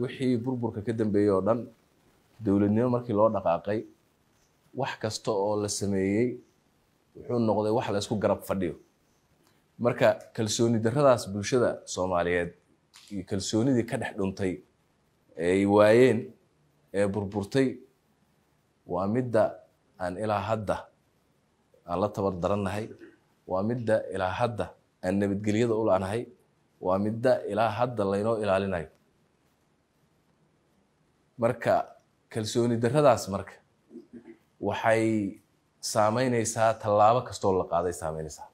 wixii burburka ka dambeeyey oo dhan dowladnimo markii loo dhaqaaqay wax kasta oo la sameeyey wuxuu noqday wax la isku garab fadhiyo. Marka kalsooni darradaas bulshada soomaaliyeed iyo kalsoonidii ka dhex dhuntay ee ay waayeen ee burburtay waa midda aan ilaa hadda aan la tabar darannahay waa midda ilaa hadda aan nabadgelyada u laanahay waa midda ilaa hadda laynoo ilaalinayo marka kalsooni darradaas marka waxay saameyneysaa tallaabo kastoo la qaaday saameyneysaa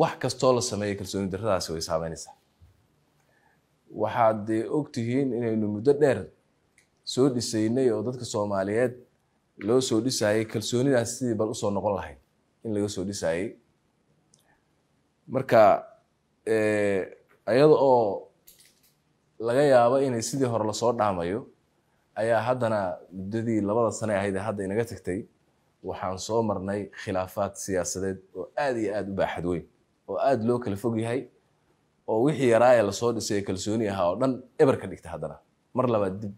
wax kastoo la sameeyay kalsooni darradaasi way saameyneysaa waxaad dee ogtihiin inaynu muddo dheer soo dhisaynay oo dadka soomaaliyeed loo soo dhisayay kalsoonidaas sidii bal u soo noqon lahayd in laga soo dhisayay. Marka iyada oo laga yaabo inay sidii hore la soo dhaamayo ayaa haddana muddadii labada sane ahayd ee hadda inaga tagtay waxaan soo marnay khilaafaad siyaasadeed oo aad iyo aad u baaxad weyn oo aad loo kala fog yahay oo wixii yaraa ee la soo dhisay kalsooni ahaa oo dhan eber ka dhigta haddana. Mar labaad dib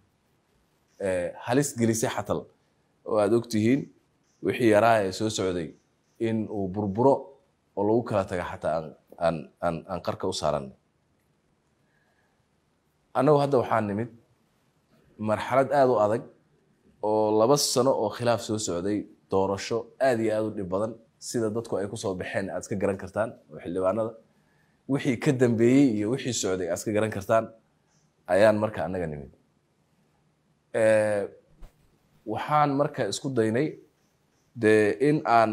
halis gelisay xatal oo aad ogtihiin wixii yaraa ee soo socday in uu burburo oo lagu kala taga xataa aan aan aan aan qarka u saaran annagu hadda waxaa nimid marxalad aada u adag oo laba sano oo khilaaf soo socday doorasho aad iyo aad u dhib badan sida dadku ay ku soo baxeen aad iska garan kartaan oo xildhibaanada wixii ka dambeeyey iyo wixii socday aad iska garan kartaan ayaan marka annaga nimid. Waxaan marka isku daynay dee in aan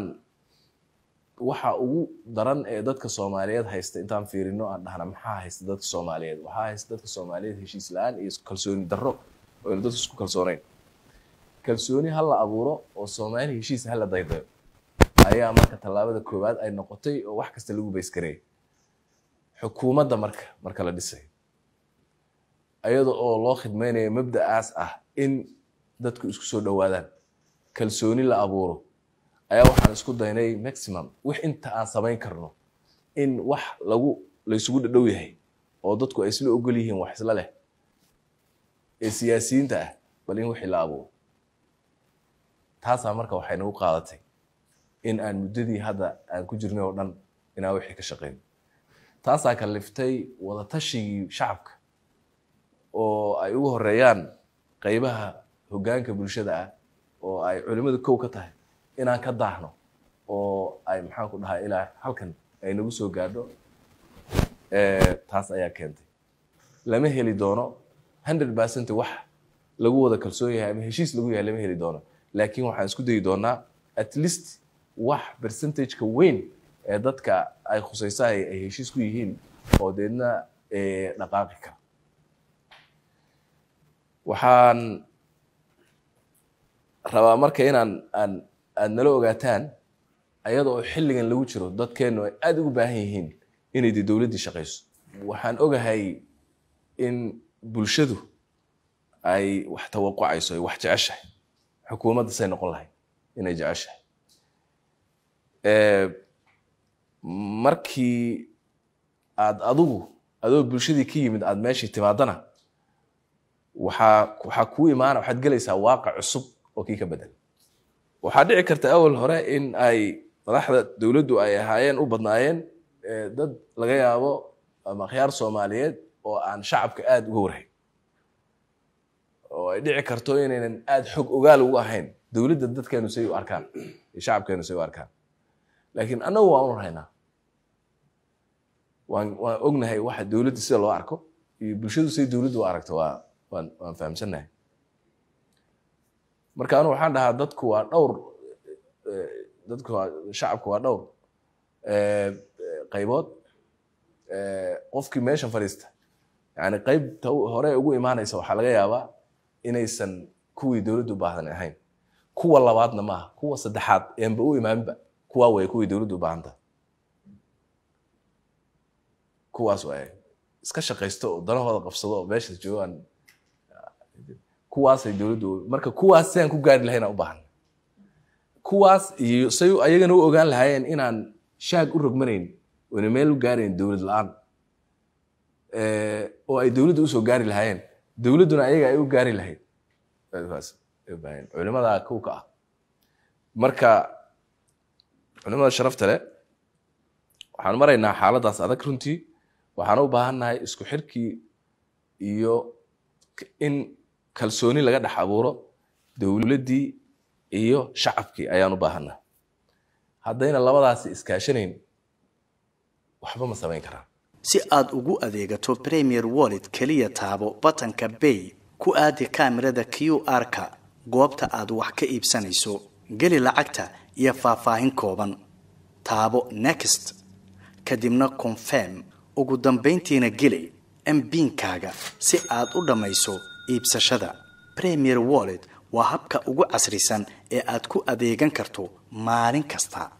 waxa ugu daran ee dadka soomaaliyeed haysta intaan fiirino aan dhahna maxaa haysta dadka soomaaliyeed? Waxaa haysta dadka soomaaliyeed heshiis la'aan iyo kalsooni darro oo dadka isku kalsooneyn kalsooni ha la abuuro oo soomaali heshiis ha la daydayo ayaa marka tallaabada koowaad ay noqotay oo wax kasta lagu baysgareeyay xukuumadda marka marka la dhisay iyada oo loo khidmaynayo mabda'aas ah in dadku isku soo dhowaadaan. Kalsooni la abuuro ayaa waxaan isku daynay maximum wix inta aan samayn karno in wax lagu laysugu dhadhow yahay oo dadku ay isla ogol yihiin wax isla leh ee siyaasiyiinta ah bal in wixii la abuuro taasaa marka waxay nagu qaadatay in aan muddadii hadda aan ku jirnay oo dhan inaan wixii ka shaqeyno taasaa kaliftay wadatashigai shacabka oo ay ugu horeeyaan qeybaha hoggaanka bulshada ah oo ay culimmadu kow ka tahay inaan ka daahno oo ay maxaan ku dhahay ilaa halkan ay nagu soo gaadho taas ayaa keentay. Lama heli doono hundred percent wax lagu wada kalsoon yahay ama heshiis lagu yahay lama heli doono. Laakiin waxaan isku dayi doonaa at least wax percentageka weyn ee dadka ay khusaysahay ay heshiis ku yihiin oo deedna dhaqaaqi kara. Waxaan rabaa marka inaan aan aada nala ogaataan ayada oo xilligan lagu jiro dadkeennu ay aada ugu baahan yihiin inay de dowladdii shaqayso waxaan ogahay in bulshadu ay wax tawaqucayso ay wax jeceshahay. Xukuumadda say noqon lahayd inay jeceshahay. Markii aad adigu adoo bulshadii ka yimid aada meeshii timaadana waxaa waxaa kuu imaana waxaad gelaysaa waaqac cusub oo kii ka bedel waxaa dhici karta awal hore in ay madaxda dowladdu ay ahaayeen u badnaayeen dad laga yaabo ama akhyaar soomaaliyeed oo aan shacabka aada uga warhayn oo ay dhici karto inaynan aada xog ogaal ugu ahayn dowladda dadkeenu say u arkaan iyo shacabkeenu say u arkaan. Laakiin annagu waan u rahaynaa waan waan ognahay waxa dowladda sida loo arko iyo bulshadu say dowladdu u aragto waa waan waan fahamsannahay marka anu waxaan dhahaa dadku waa dhowr dadku shacabku waa dhowr qaybood. Qofkii meeshan fadhiista yani qaybta hore ugu imaanaysa waxaa laga yaabaa inaysan kuwii dowladdu baahdan ahayn. Kuwa labaadna maaha kuwa saddexaad eenba u imaanba kuwaa way kuwii dowladdu baahanta. Kuwaas waay iska shaqaysto oo danahooda qabsado oo meeshaas joogaan kuwaasay dowladdu marka kuwaas si aan ku gaari lahayn aan u baahan kuwaas iyo say ayagana u ogaan lahaayeen inaan shaag u rogmanayn oyna meel u gaarayn dowlad la'aan oo ay dowladda u soo gaari lahaayeen. Dowladduna ayaga ay u gaari lahayd. Culimadaa kow ka ah. Marka culimada sharafta leh waxaan maraynaa xaaladdaas adag runtii. Waxaan u baahannahay isku xirkii iyo in kalsooni laga dhex abuuro dowladdii iyo shacabkii ayaan u baahannahay. Haddayna labadaasi iskaashanayn waxba ma samayn karaan. Si aad ugu adeegato premier wallet keliya taabo batanka bay ku aadi kaamirada q r-ka goobta aad wax ka iibsanayso geli lacagta iyo faahfaahin kooban. Taabo next. Kadibna confirm. Ugu dambayntiina geli mbiinkaaga si aad u dhammayso iibsashada. Premier wallet waa habka ugu casrisan ee aad ku adeegan karto maalin kasta